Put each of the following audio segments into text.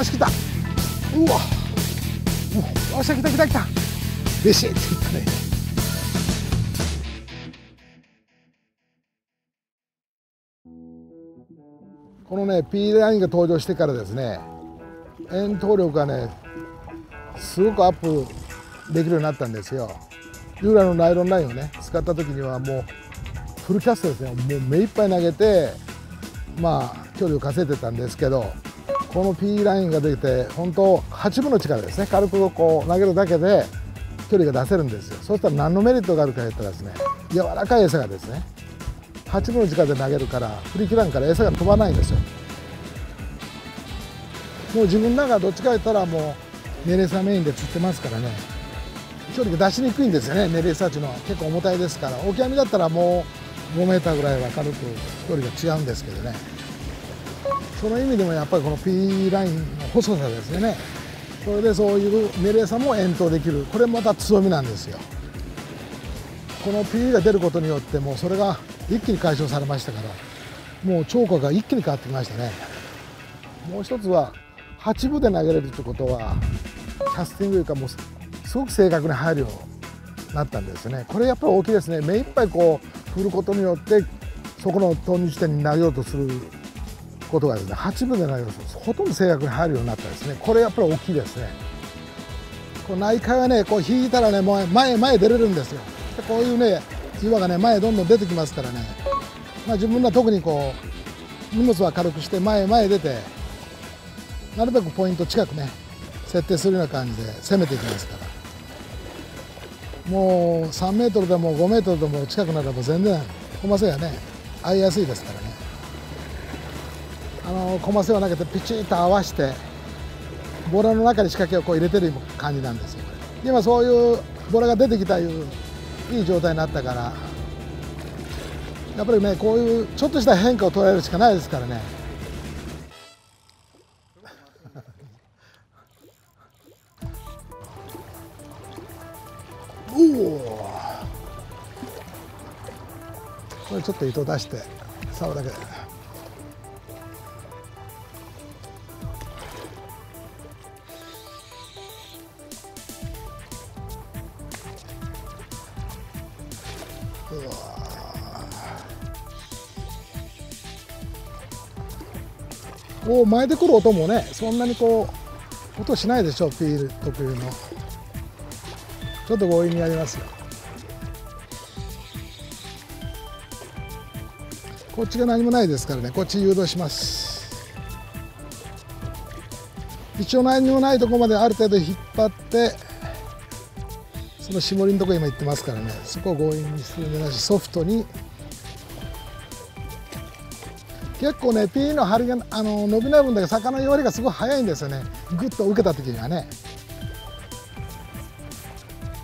よし来た。うわ。よっしゃ来た来た来た。ビシッていったね。このね P ラインが登場してからですね遠投力がねすごくアップできるようになったんですよ。従来のナイロンラインをね使った時にはもうフルキャストですねもう目いっぱい投げてまあ距離を稼いでたんですけどこの P ラインができて本当8分の力ですね。軽くこう投げるだけで距離が出せるんですよ。そうしたら何のメリットがあるか言ったらですね柔らかい餌がですね。8分の力で投げるから振り切らんから餌が飛ばないんですよ。もう自分らがどっちか言ったらもうネレサメインで釣ってますからね。距離が出しにくいんですよね。ネレサチのは結構重たいですから。オキアミだったらもう5メーターぐらいは軽く距離が違うんですけどね。その意味でもやっぱりこの P ラインの細さですよね。それでそういうメレーさも遠投できる。これまた強みなんですよ。この P が出ることによってもうそれが一気に解消されましたからもう聴覚が一気に変わってきましたね。もう一つは8分で投げれるってことはキャスティングというかもうすごく正確に入るようになったんですね。これやっぱり大きいですね。目いっぱいこう振ることによってそこの投入地点に投げようとすることがですね8分で投げるとほとんど正確に入るようになったですね。これやっぱり大きいですね。こう内科がねこう引いたらねもう前前出れるんですよ。でこういうね岩がね前どんどん出てきますからね、まあ、自分が特にこう荷物は軽くして前前出てなるべくポイント近くね設定するような感じで攻めていきますから。もう3メートルでも5メートルでも近くなれば全然コマセがね。合いやすいですからね。あのコマセを投げてピチッと合わせてボラの中に仕掛けをこう入れてる感じなんですよ今そういうボラが出てきたいういい状態になったからやっぱりねこういうちょっとした変化を捉えるしかないですからね。おおこれちょっと糸出して竿だけで。うわこう前で来る音もねそんなにこう音しないでしょピール特有の。ちょっと強引にやりますよ。こっちが何もないですからね。こっち誘導します。一応何もないとこまである程度引っ張ってその絞りのところ今行ってますからね。そこを強引にするんじゃないしソフトに。結構ねピーの張りがあの伸びない分だけ魚の弱りがすごい早いんですよね。グッと受けた時にはね。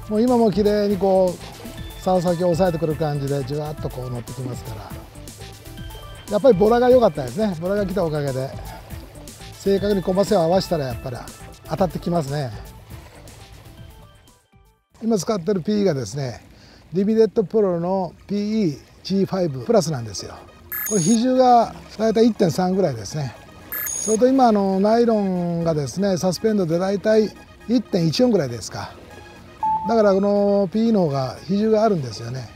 もう今も綺麗にこう竿先を押さえてくる感じでじわっとこう乗ってきますから。やっぱりボラが良かったですね。ボラが来たおかげで。正確にコマセを合わせたらやっぱり当たってきますね。今使ってる PE がですねリビデットプロの PEG5 プラスなんですよ。これ比重がだいたい1.3ぐらいですね。それと今あのナイロンがですねサスペンドでだいたい1.14ぐらいですか。だからこの PE の方が比重があるんですよね。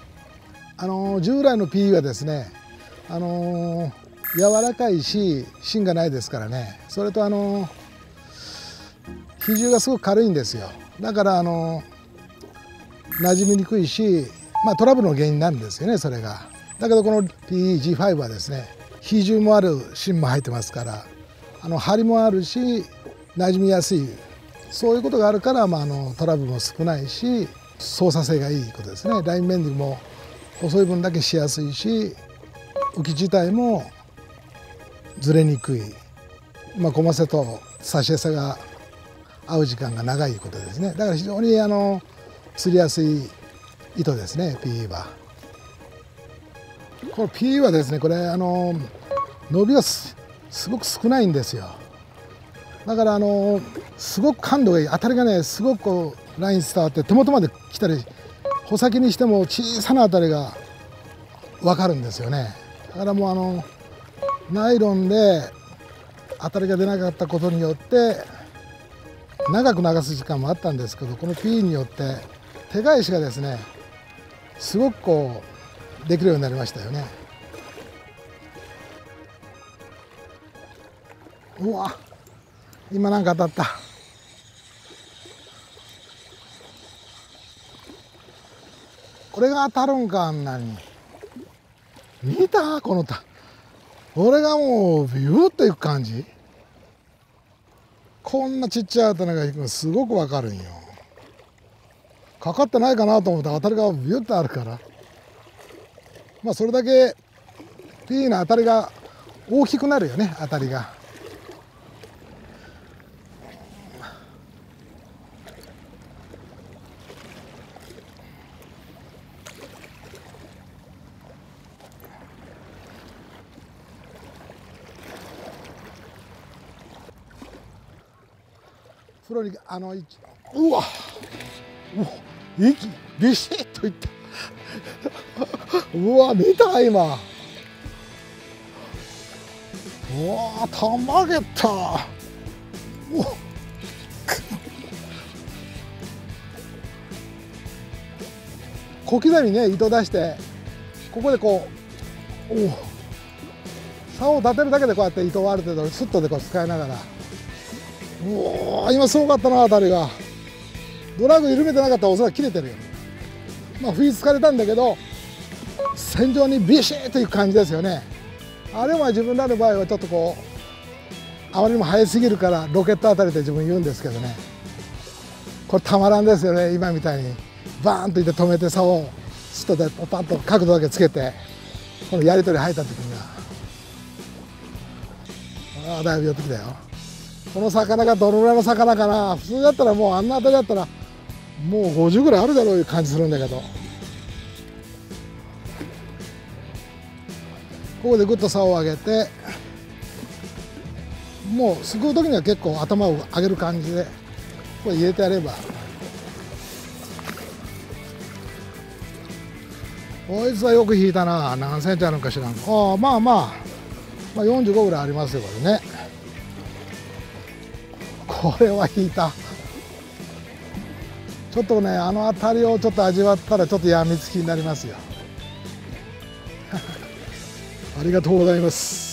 あの従来の PE はですねあの柔らかいし芯がないですからね。それとあの比重がすごく軽いんですよ。だからあの馴染みにくいし、まあ、トラブルの原因なんですよねそれが。だけどこの PEG5 はですね比重もある芯も入ってますからあの張りもあるし馴染みやすいそういうことがあるから、まあ、あのトラブルも少ないし操作性がいいことですね。ラインベンディングも細い分だけしやすいし浮き自体もずれにくい、まあ、コマセと差し餌が合う時間が長いことですね。だから非常にあの釣りやすい糸ですね PE は。この PE はですねこれあの伸びがすごく少ないんですよ。だからあのすごく感度がいい当たりがねすごくこうライン伝わって手元まで来たり穂先にしても小さな当たりが分かるんですよね。だからもうあのナイロンで当たりが出なかったことによって長く流す時間もあったんですけどこの P によって手返しがですねすごくこうできるようになりましたよね。うわ今なんか当たった。これが当たるんかあんなに。見た？このた。これがもうビューッといく感じ。こんなちっちゃい頭が引くのすごくわかるんよ。かかってないかなと思ったら当たりがビュッとあるから。まあそれだけ P の当たりが大きくなるよね当たりが。風呂にあのうわう息ビシッといった。うわ見た今。うわたまげた。お小刻みね糸出して。ここでこうお竿を立てるだけでこうやって糸をある程度スッとでこう使いながら。おお今すごかったな当たりが。ドラグ緩めてなかったらおそらく切れてるよまあ不意疲れたんだけど線上にビシッといく感じですよね。あれは自分らの場合はちょっとこうあまりにも速すぎるからロケットあたりで自分言うんですけどね。これたまらんですよね今みたいに。バーンといって止めて竿をスッとでパッと角度だけつけてこのやり取り入った時には。ああだいぶ寄ってきたよ。この魚がどのぐらいの魚かな。普通だったらもうあんな当たりだったらもう50ぐらいあるだろういう感じするんだけど。ここでぐっと竿を上げてもうすくう時には結構頭を上げる感じでこれ入れてやれば。こいつはよく引いたな。何センチあるのか知らん。ああまあまあ、まあ、45ぐらいありますよこれね。これは引いた。ちょっとねあの辺りをちょっと味わったらちょっとやみつきになりますよ。ありがとうございます。